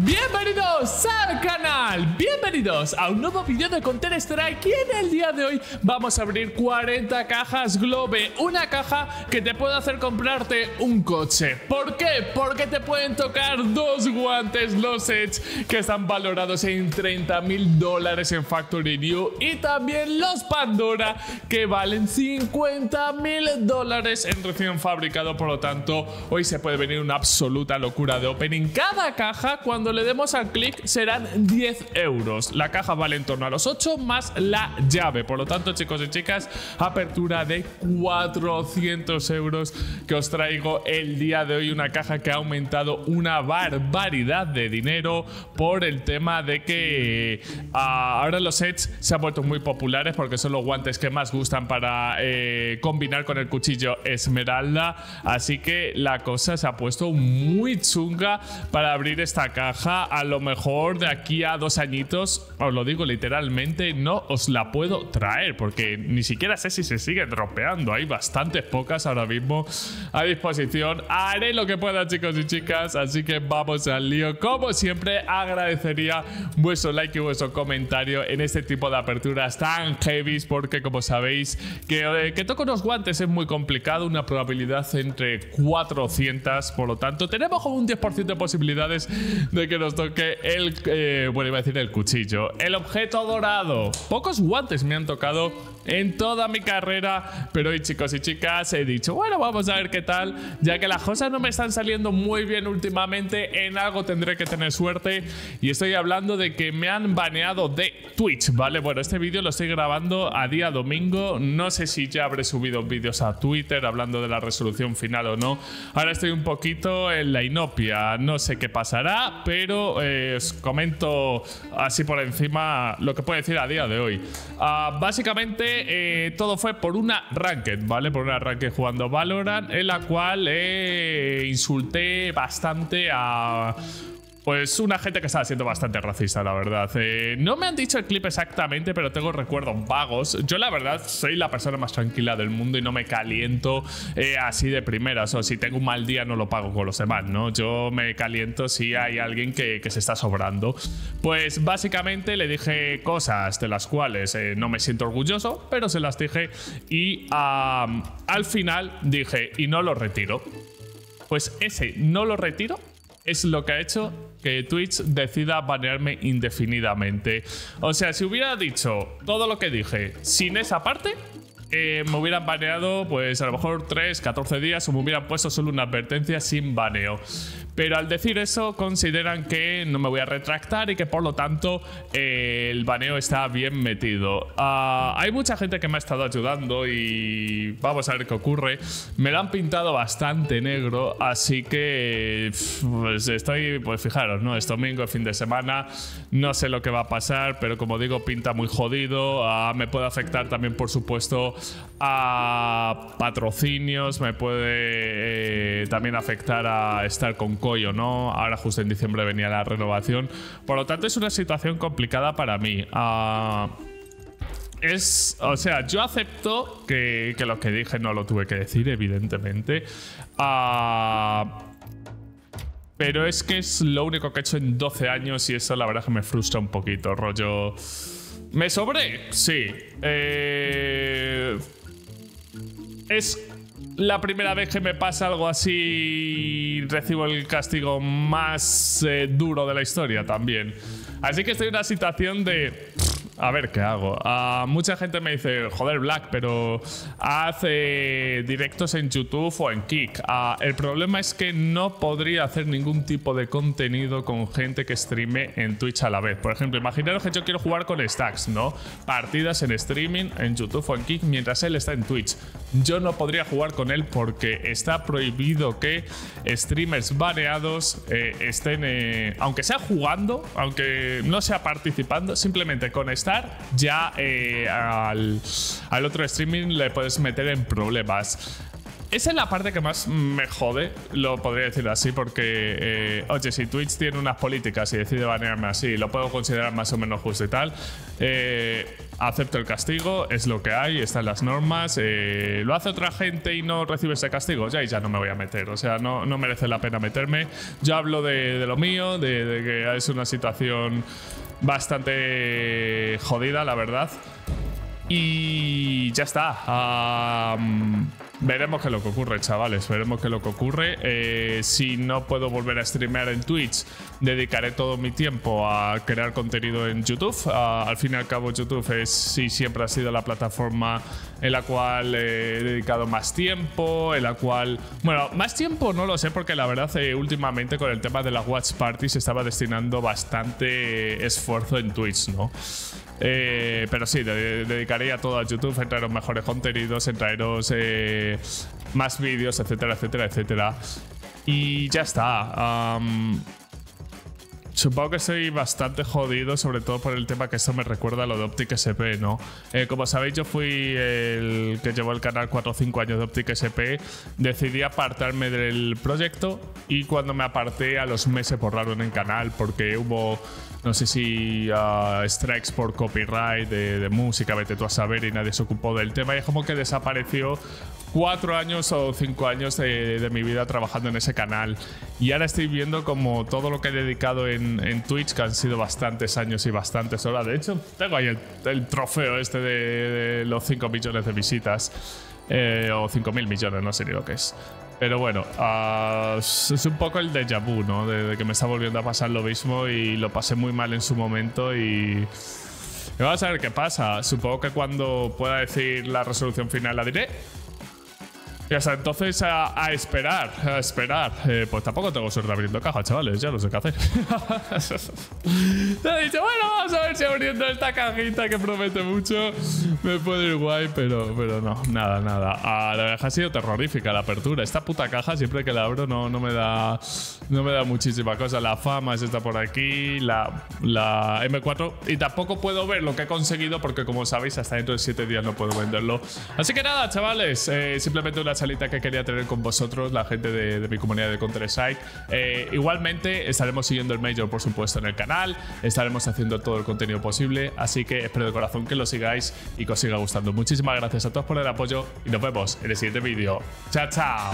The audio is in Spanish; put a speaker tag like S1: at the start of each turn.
S1: Bienvenidos al canal, bienvenidos a un nuevo vídeo de Counter Strike y en el día de hoy vamos a abrir 40 cajas Globe, una caja que te puede hacer comprarte un coche. ¿Por qué? Porque te pueden tocar dos guantes, los Edge, que están valorados en 30 mil dólares en Factory New y también los Pandora, que valen 50 mil dólares en recién fabricado, por lo tanto hoy se puede venir una absoluta locura de opening. Cada caja cuando le demos al clic serán 10 euros. La caja vale en torno a los 8 más la llave. Por lo tanto, chicos y chicas, apertura de 400 euros que os traigo el día de hoy. Una caja que ha aumentado una barbaridad de dinero por el tema de que ah, ahora los sets se han vuelto muy populares porque son los guantes que más gustan para eh, combinar con el cuchillo esmeralda. Así que la cosa se ha puesto muy chunga para abrir esta caja a lo mejor de aquí a dos añitos, os lo digo literalmente, no os la puedo traer porque ni siquiera sé si se sigue dropeando. Hay bastantes pocas ahora mismo a disposición. Haré lo que pueda, chicos y chicas, así que vamos al lío. Como siempre, agradecería vuestro like y vuestro comentario en este tipo de aperturas tan heavy porque como sabéis que, eh, que toco unos guantes es muy complicado, una probabilidad entre 400, por lo tanto tenemos como un 10% de posibilidades de que nos toque el, eh, bueno, iba a decir el cuchillo, el objeto dorado. Pocos guantes me han tocado en toda mi carrera, pero hoy chicos y chicas he dicho, bueno, vamos a ver qué tal, ya que las cosas no me están saliendo muy bien últimamente, en algo tendré que tener suerte y estoy hablando de que me han baneado de Twitch, ¿vale? Bueno, este vídeo lo estoy grabando a día domingo, no sé si ya habré subido vídeos a Twitter hablando de la resolución final o no, ahora estoy un poquito en la inopia, no sé qué pasará, pero eh, os comento así por encima lo que puedo decir a día de hoy. Uh, básicamente eh, todo fue por una ranked, ¿vale? Por una ranked jugando Valorant, en la cual eh, insulté bastante a pues una gente que estaba siendo bastante racista, la verdad. Eh, no me han dicho el clip exactamente, pero tengo recuerdos vagos. Yo, la verdad, soy la persona más tranquila del mundo y no me caliento eh, así de primeras. O si tengo un mal día, no lo pago con los demás, ¿no? Yo me caliento si hay alguien que, se está sobrando. Pues básicamente le dije cosas de las cuales eh, no me siento orgulloso, pero se las dije y al final dije, y no lo retiro. Pues ese no lo retiro es lo que ha hecho Twitch decida banearme indefinidamente. O sea, si hubiera dicho todo lo que dije sin esa parte, eh, me hubieran baneado pues a lo mejor 3, 14 días o me hubieran puesto solo una advertencia sin baneo. Pero al decir eso consideran que no me voy a retractar y que por lo tanto eh, el baneo está bien metido. Ah, hay mucha gente que me ha estado ayudando y vamos a ver qué ocurre. Me lo han pintado bastante negro, así que pues estoy, pues fijaros, ¿no? Es domingo, fin de semana, no sé lo que va a pasar, pero como digo, pinta muy jodido. Ah, me puede afectar también, por supuesto, a patrocinios, me puede eh, también afectar a estar con no. Ahora justo en diciembre venía la renovación. Por lo tanto, es una situación complicada para mí. Ah, es, o sea, yo acepto que, lo que dije no lo tuve que decir, evidentemente. Ah, pero es que es lo único que he hecho en 12 años y eso la verdad que me frustra un poquito, rollo... ¿Me sobré? Sí. Eh, es la primera vez que me pasa algo así recibo el castigo más eh, duro de la historia también. Así que estoy en una situación de a ver qué hago. Uh, mucha gente me dice, joder, Black, pero hace directos en YouTube o en Kick. Uh, el problema es que no podría hacer ningún tipo de contenido con gente que streame en Twitch a la vez. Por ejemplo, imaginaros que yo quiero jugar con Stacks, ¿no? Partidas en streaming, en YouTube o en Kick, mientras él está en Twitch. Yo no podría jugar con él porque está prohibido que streamers baneados eh, estén, eh, aunque sea jugando, aunque no sea participando, simplemente con Stacks ya eh, al, otro streaming le puedes meter en problemas. esa es la parte que más me jode, lo podría decir así, porque, eh, oye, si Twitch tiene unas políticas y decide banearme así, lo puedo considerar más o menos justo y tal. Eh, acepto el castigo, es lo que hay, están las normas. Eh, lo hace otra gente y no recibe ese castigo, ya y ya no me voy a meter. O sea, no, no merece la pena meterme. Yo hablo de, lo mío, de, de que es una situación bastante jodida, la verdad. Y ya está. Veremos qué es lo que ocurre, chavales. Veremos qué es lo que ocurre. Eh, si no puedo volver a streamear en Twitch, dedicaré todo mi tiempo a crear contenido en YouTube. Ah, al fin y al cabo, YouTube es, sí, siempre ha sido la plataforma en la cual he dedicado más tiempo, en la cual... Bueno, más tiempo no lo sé porque la verdad eh, últimamente con el tema de las Watch Parties estaba destinando bastante esfuerzo en Twitch, ¿no? Eh, pero sí, dedicaría todo a YouTube, en traeros mejores contenidos, en traeros eh, más vídeos, etcétera, etcétera, etcétera. Y ya está. Supongo que estoy bastante jodido, sobre todo por el tema que esto me recuerda a lo de Optic SP, ¿no? Eh, como sabéis, yo fui el que llevó el canal 4 o 5 años de Optic SP. Decidí apartarme del proyecto y cuando me aparté a los meses borraron el canal porque hubo no sé si uh, strikes por copyright de, música, vete tú a saber, y nadie se ocupó del tema. Y es como que desapareció cuatro años o cinco años de, mi vida trabajando en ese canal. Y ahora estoy viendo como todo lo que he dedicado en, Twitch, que han sido bastantes años y bastantes horas. De hecho, tengo ahí el, trofeo este de, los 5 millones de visitas. Eh, o 5 mil millones, no sé ni lo que es. Pero bueno, uh, es un poco el déjà vu, ¿no? De, que me está volviendo a pasar lo mismo y lo pasé muy mal en su momento y... vamos a ver qué pasa. Supongo que cuando pueda decir la resolución final la diré. Y hasta entonces a, esperar, a esperar. Eh, pues tampoco tengo suerte abriendo caja, chavales, ya no sé qué hacer. He dicho, bueno, vamos a ver si abriendo esta cajita que promete mucho me puede ir guay, pero, pero no, nada, nada. La verdad ha sido terrorífica la apertura. Esta puta caja, siempre que la abro, no, no me da no me da muchísima cosa. La fama es esta por aquí, la, la M4. Y tampoco puedo ver lo que he conseguido porque, como sabéis, hasta dentro de 7 días no puedo venderlo. Así que nada, chavales, eh, simplemente una salita que quería tener con vosotros, la gente de, mi comunidad de Counter-Strike. Eh, igualmente, estaremos siguiendo el Major, por supuesto, en el canal. Estaremos haciendo todo el contenido posible. Así que espero de corazón que lo sigáis y que os siga gustando. Muchísimas gracias a todos por el apoyo y nos vemos en el siguiente vídeo. ¡Chao, chao!